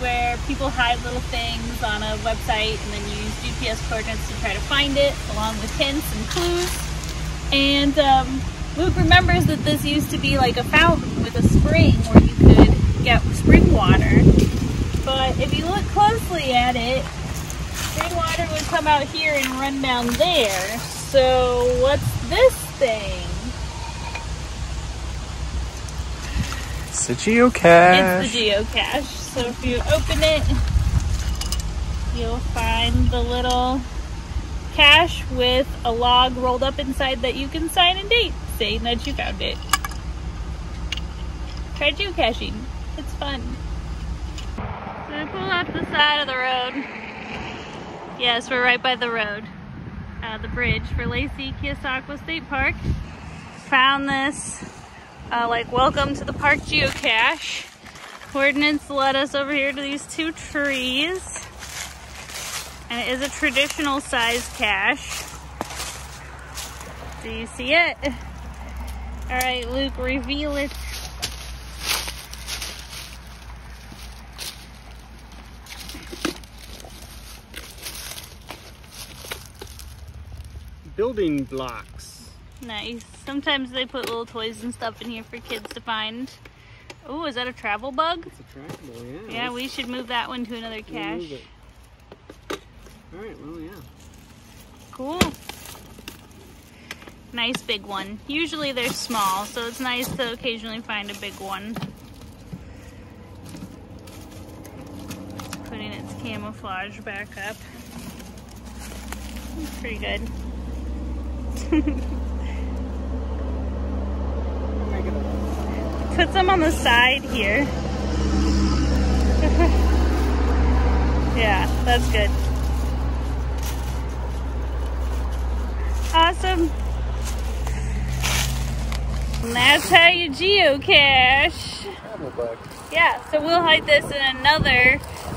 red little things on a website and then use GPS coordinates to try to find it along with hints and clues. And um, Luke remembers that this used to be like a fountain with a spring where you could get spring water. But if you look closely at it, spring water would come out here and run down there. So what's this thing? It's a geocache. It's the geocache. So if you open it, you'll find the little cache with a log rolled up inside that you can sign and date saying that you found it. Try geocaching. It's fun. So I pull off the side of the road. Yes, we're right by the road. Uh, the bridge for Lacey Keosauqua State Park. Found this, uh, like, welcome to the park geocache. Coordinates led us over here to these two trees. And it is a traditional size cache. Do you see it? All right, Luke, reveal it. Building blocks. Nice. Sometimes they put little toys and stuff in here for kids to find. Oh, is that a travel bug? It's a trackable, yeah. Yeah, we should move that one to another cache. All right, well, yeah. Cool. Nice big one. Usually they're small, so it's nice to occasionally find a big one. Putting its camouflage back up. It's pretty good. Put some on the side here. yeah, that's good. Awesome. And that's how you geocache. Yeah, so we'll hide this in another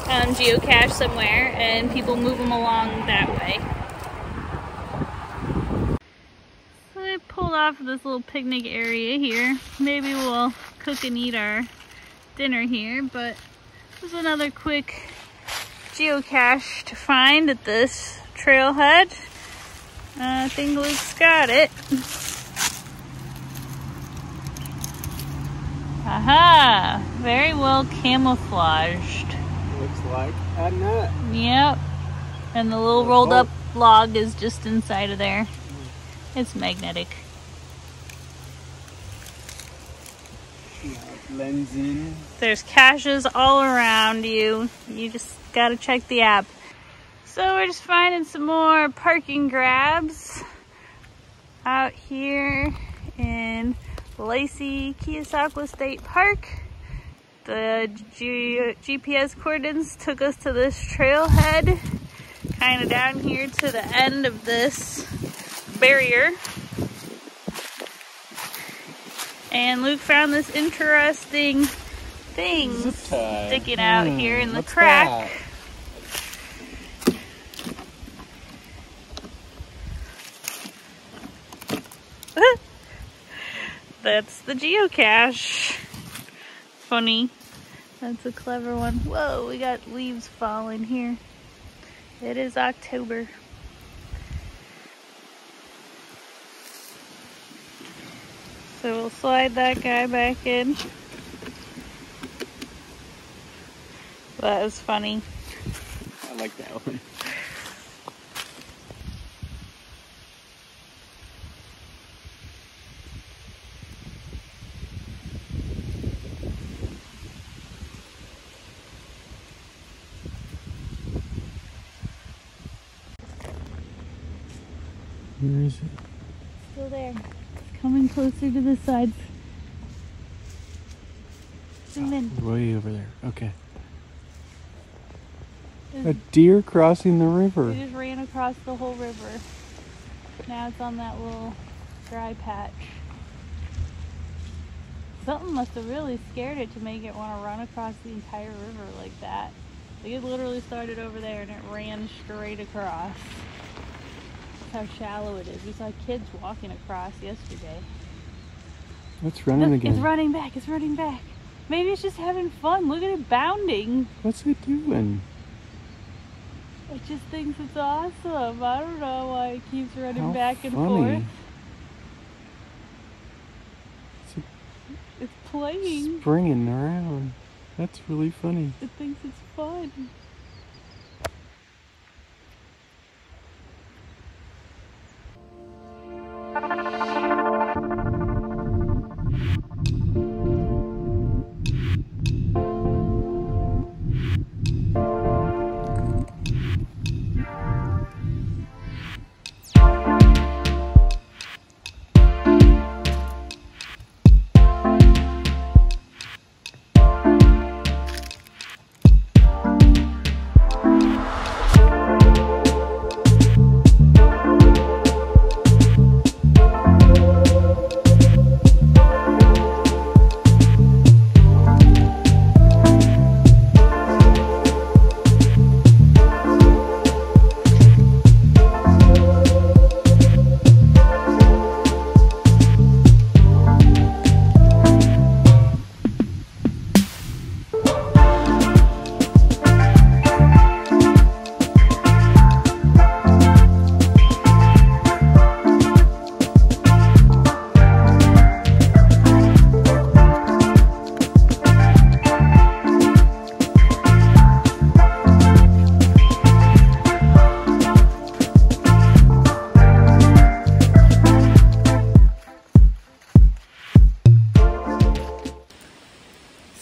um, geocache somewhere and people move them along that way. So I pulled off this little picnic area here. Maybe we'll cook and eat our dinner here, but there's another quick geocache to find at this trailhead. Uh, I think Luke's got it. Aha! Very well camouflaged. Looks like a nut. Yep. And the little rolled up log is just inside of there. It's magnetic. There's caches all around you. You just gotta check the app. So we're just finding some more parking grabs out here in Lacey Keosauqua State Park. The G GPS coordinates took us to this trailhead, kind of down here to the end of this barrier. And Luke found this interesting thing sticking out Hmm, here in the crack. that? That's the geocache. Funny. That's a clever one. Whoa, we got leaves falling here. It is October. So we'll slide that guy back in. That was funny. I like that one. Where is it? Still there. Coming closer to the sides. Zoom ah, in. Way over there. Okay. A deer crossing the river. It just ran across the whole river. Now it's on that little dry patch. Something must have really scared it to make it want to run across the entire river like that. Like it literally started over there and it ran straight across. How shallow it is. We saw kids walking across yesterday. It's running Look, again. it's running back. It's running back. Maybe it's just having fun. Look at it bounding. What's it doing? It just thinks it's awesome. I don't know why it keeps running How back and funny. forth. It's It's playing. springing around. That's really funny. It thinks it's fun.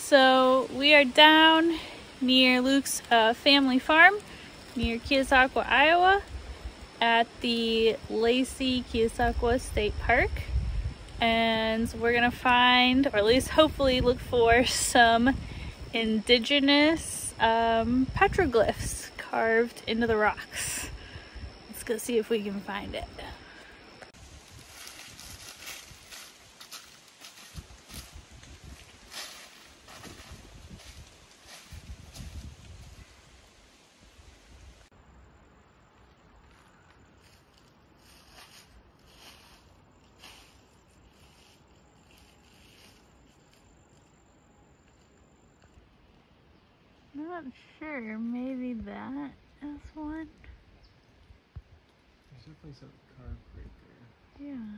So we are down near Luke's uh, family farm near Keosauqua, Iowa at the Lacey Keosauqua State Park. And we're gonna find, or at least hopefully look for some indigenous um, petroglyphs carved into the rocks. Let's go see if we can find it. Not sure. Maybe that is one. There's definitely something carved right there. Yeah.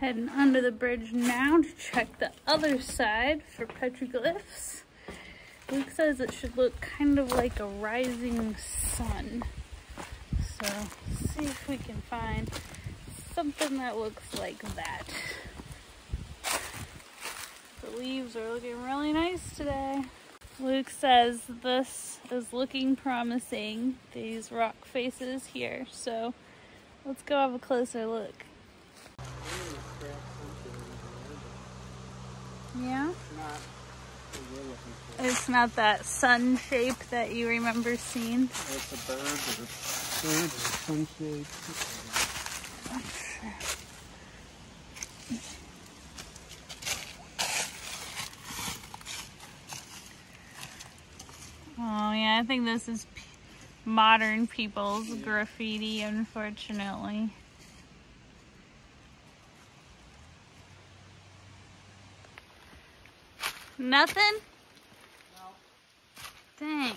Heading under the bridge now to check the other side for petroglyphs. Luke says it should look kind of like a rising sun. So, see if we can find something that looks like that. The leaves are looking really nice today. Luke says this is looking promising, these rock faces here. So let's go have a closer look. Yeah? It's not that sun shape that you remember seeing. It's a bird or bird, sun Oh yeah, I think this is p- modern people's graffiti, unfortunately. Nothing? Dang.